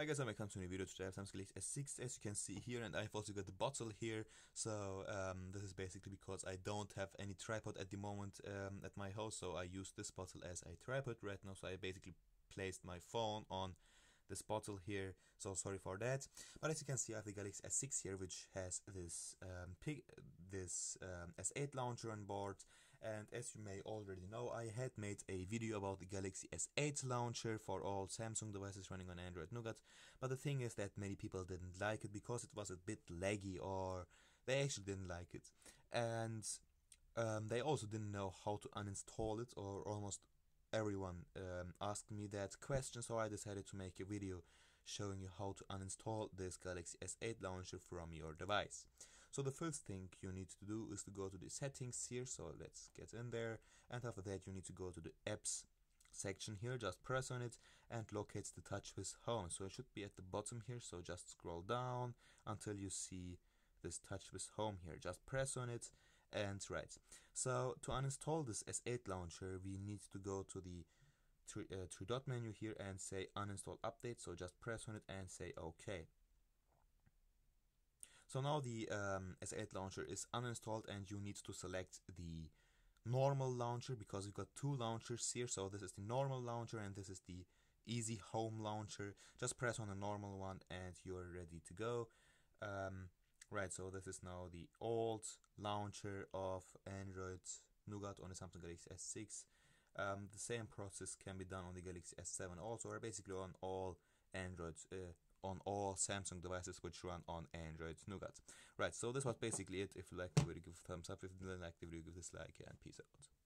I guess I may come to a new video today. I have Samsung Galaxy S6 as you can see here and I've also got the bottle here. So um, this is basically because I don't have any tripod at the moment um, at my house. So I use this bottle as a tripod right now. So I basically placed my phone on this bottle here so sorry for that but as you can see I have the Galaxy S6 here which has this um, this um, S8 launcher on board and as you may already know I had made a video about the Galaxy S8 launcher for all Samsung devices running on Android Nougat. But the thing is that many people didn't like it because it was a bit laggy or they actually didn't like it. And um, they also didn't know how to uninstall it or almost everyone um, asked me that question. So I decided to make a video showing you how to uninstall this Galaxy S8 launcher from your device. So the first thing you need to do is to go to the settings here, so let's get in there and after that you need to go to the apps section here, just press on it and locate the TouchWiz home. So it should be at the bottom here, so just scroll down until you see this TouchWiz home here. Just press on it and right. So to uninstall this S8 launcher, we need to go to the three, uh, three dot menu here and say uninstall update. So just press on it and say OK. So now the um, S8 launcher is uninstalled and you need to select the normal launcher because we've got two launchers here. So this is the normal launcher and this is the easy home launcher. Just press on the normal one and you're ready to go. Um, Right, so this is now the old launcher of Android Nougat on the Samsung Galaxy S6. Um, the same process can be done on the Galaxy S7 also, or basically on all Android, uh, on all Samsung devices which run on Android Nougat. Right, so this was basically it. If you liked the video, give a thumbs up. If you didn't like the video, give a dislike, and peace out.